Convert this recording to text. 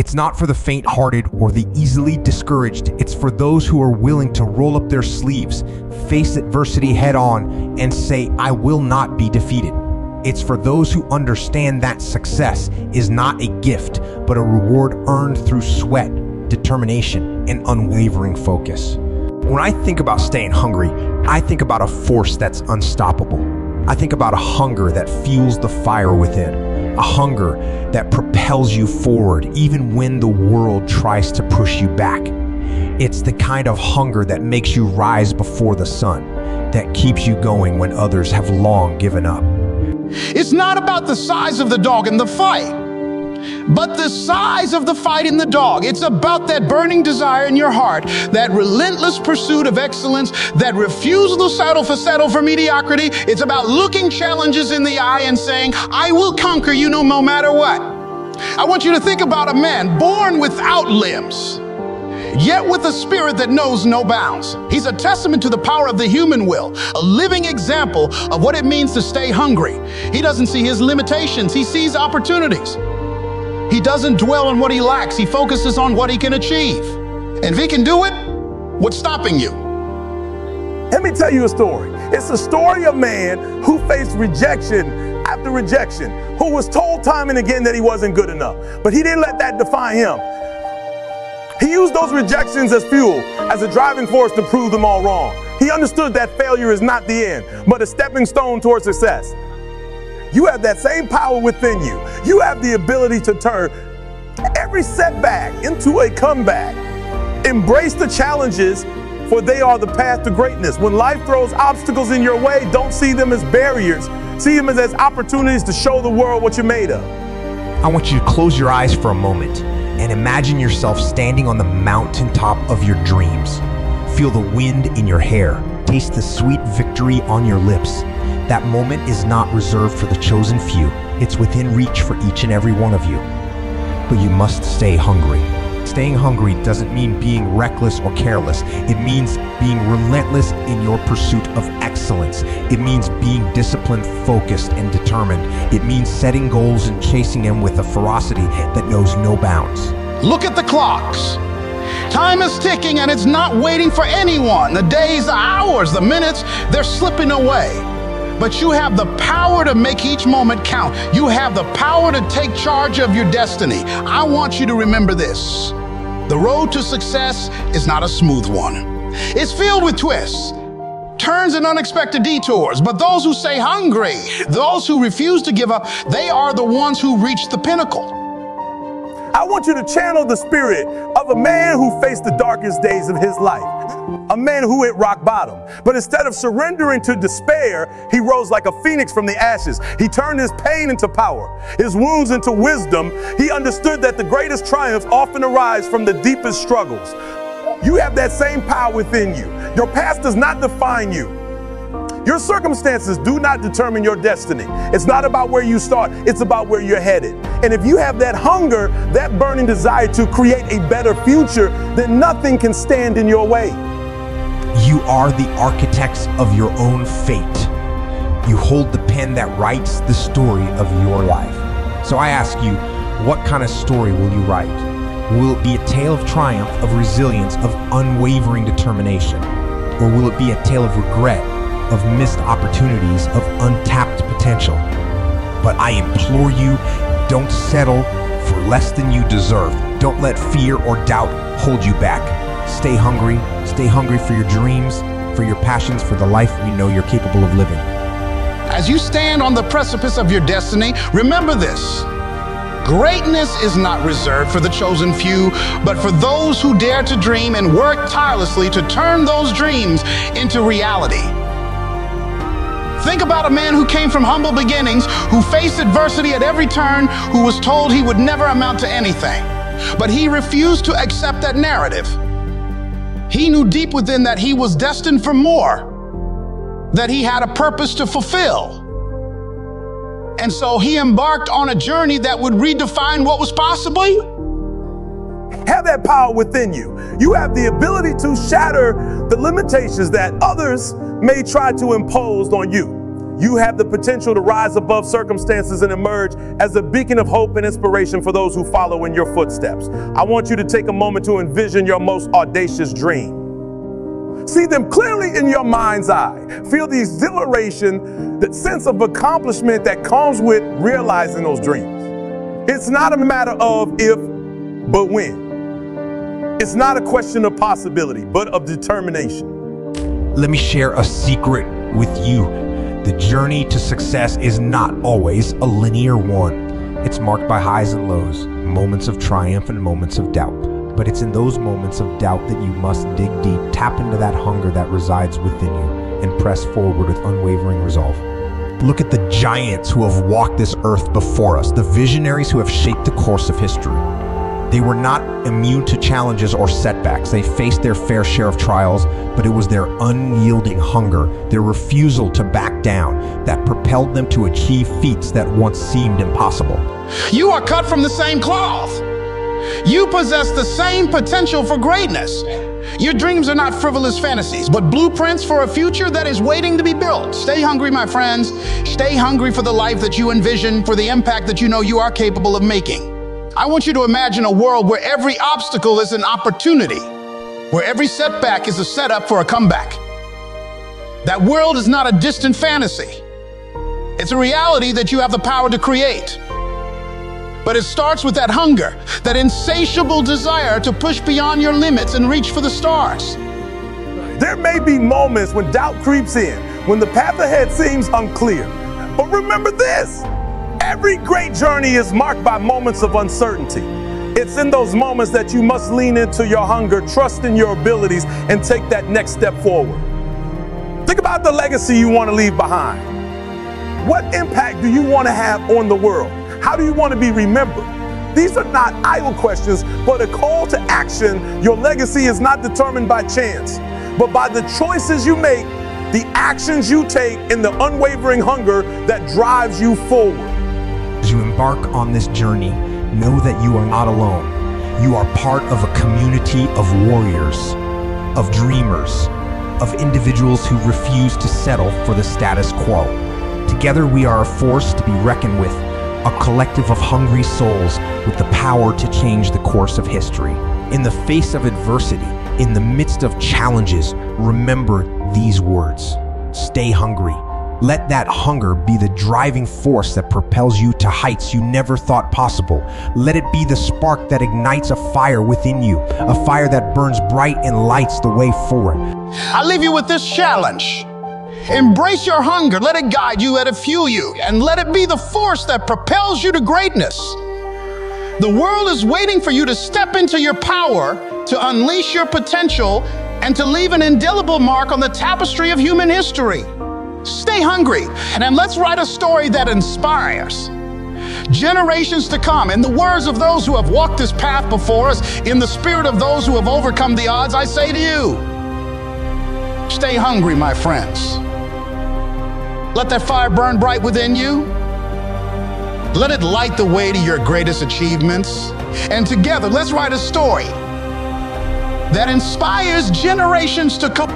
It's not for the faint hearted or the easily discouraged. It's for those who are willing to roll up their sleeves, face adversity head on, and say, I will not be defeated. It's for those who understand that success is not a gift, but a reward earned through sweat, determination, and unwavering focus. When I think about staying hungry, I think about a force that's unstoppable. I think about a hunger that fuels the fire within a hunger that propels you forward even when the world tries to push you back. It's the kind of hunger that makes you rise before the sun, that keeps you going when others have long given up. It's not about the size of the dog in the fight but the size of the fight in the dog. It's about that burning desire in your heart, that relentless pursuit of excellence, that refusal to settle for settle for mediocrity. It's about looking challenges in the eye and saying, I will conquer you no matter what. I want you to think about a man born without limbs yet with a spirit that knows no bounds. He's a testament to the power of the human will, a living example of what it means to stay hungry. He doesn't see his limitations, he sees opportunities. He doesn't dwell on what he lacks, he focuses on what he can achieve. And if he can do it, what's stopping you? Let me tell you a story. It's a story of a man who faced rejection after rejection, who was told time and again that he wasn't good enough. But he didn't let that define him. He used those rejections as fuel, as a driving force to prove them all wrong. He understood that failure is not the end, but a stepping stone towards success. You have that same power within you. You have the ability to turn every setback into a comeback. Embrace the challenges, for they are the path to greatness. When life throws obstacles in your way, don't see them as barriers. See them as, as opportunities to show the world what you're made of. I want you to close your eyes for a moment and imagine yourself standing on the mountaintop of your dreams. Feel the wind in your hair. Taste the sweet victory on your lips. That moment is not reserved for the chosen few. It's within reach for each and every one of you. But you must stay hungry. Staying hungry doesn't mean being reckless or careless. It means being relentless in your pursuit of excellence. It means being disciplined, focused, and determined. It means setting goals and chasing them with a ferocity that knows no bounds. Look at the clocks. Time is ticking and it's not waiting for anyone. The days, the hours, the minutes, they're slipping away but you have the power to make each moment count. You have the power to take charge of your destiny. I want you to remember this. The road to success is not a smooth one. It's filled with twists, turns and unexpected detours. But those who stay hungry, those who refuse to give up, they are the ones who reach the pinnacle. I want you to channel the spirit of a man who faced the darkest days of his life, a man who hit rock bottom. But instead of surrendering to despair, he rose like a phoenix from the ashes. He turned his pain into power, his wounds into wisdom. He understood that the greatest triumphs often arise from the deepest struggles. You have that same power within you. Your past does not define you. Your circumstances do not determine your destiny. It's not about where you start, it's about where you're headed. And if you have that hunger, that burning desire to create a better future, then nothing can stand in your way. You are the architects of your own fate. You hold the pen that writes the story of your life. So I ask you, what kind of story will you write? Will it be a tale of triumph, of resilience, of unwavering determination? Or will it be a tale of regret, of missed opportunities, of untapped potential. But I implore you, don't settle for less than you deserve. Don't let fear or doubt hold you back. Stay hungry. Stay hungry for your dreams, for your passions, for the life you know you're capable of living. As you stand on the precipice of your destiny, remember this. Greatness is not reserved for the chosen few, but for those who dare to dream and work tirelessly to turn those dreams into reality. Think about a man who came from humble beginnings, who faced adversity at every turn, who was told he would never amount to anything. But he refused to accept that narrative. He knew deep within that he was destined for more, that he had a purpose to fulfill. And so he embarked on a journey that would redefine what was possible. Have that power within you. You have the ability to shatter the limitations that others may try to impose on you. you have the potential to rise above circumstances and emerge as a beacon of hope and inspiration for those who follow in your footsteps. I want you to take a moment to envision your most audacious dream. See them clearly in your mind's eye. Feel the exhilaration, that sense of accomplishment that comes with realizing those dreams. It's not a matter of if, but when. It's not a question of possibility, but of determination. Let me share a secret with you. The journey to success is not always a linear one. It's marked by highs and lows, moments of triumph and moments of doubt. But it's in those moments of doubt that you must dig deep, tap into that hunger that resides within you, and press forward with unwavering resolve. Look at the giants who have walked this earth before us, the visionaries who have shaped the course of history. They were not immune to challenges or setbacks. They faced their fair share of trials, but it was their unyielding hunger, their refusal to back down, that propelled them to achieve feats that once seemed impossible. You are cut from the same cloth. You possess the same potential for greatness. Your dreams are not frivolous fantasies, but blueprints for a future that is waiting to be built. Stay hungry, my friends. Stay hungry for the life that you envision, for the impact that you know you are capable of making. I want you to imagine a world where every obstacle is an opportunity, where every setback is a setup for a comeback. That world is not a distant fantasy. It's a reality that you have the power to create. But it starts with that hunger, that insatiable desire to push beyond your limits and reach for the stars. There may be moments when doubt creeps in, when the path ahead seems unclear. But remember this every great journey is marked by moments of uncertainty. It's in those moments that you must lean into your hunger, trust in your abilities, and take that next step forward. Think about the legacy you want to leave behind. What impact do you want to have on the world? How do you want to be remembered? These are not idle questions, but a call to action. Your legacy is not determined by chance, but by the choices you make, the actions you take, and the unwavering hunger that drives you forward. As you embark on this journey, know that you are not alone. You are part of a community of warriors, of dreamers, of individuals who refuse to settle for the status quo. Together, we are a force to be reckoned with a collective of hungry souls with the power to change the course of history. In the face of adversity, in the midst of challenges, remember these words Stay hungry. Let that hunger be the driving force that propels you to heights you never thought possible. Let it be the spark that ignites a fire within you, a fire that burns bright and lights the way forward. I leave you with this challenge. Embrace your hunger. Let it guide you, let it fuel you, and let it be the force that propels you to greatness. The world is waiting for you to step into your power, to unleash your potential, and to leave an indelible mark on the tapestry of human history. Stay hungry, and let's write a story that inspires. Generations to come, in the words of those who have walked this path before us, in the spirit of those who have overcome the odds, I say to you, stay hungry, my friends. Let that fire burn bright within you. Let it light the way to your greatest achievements. And together, let's write a story that inspires generations to come.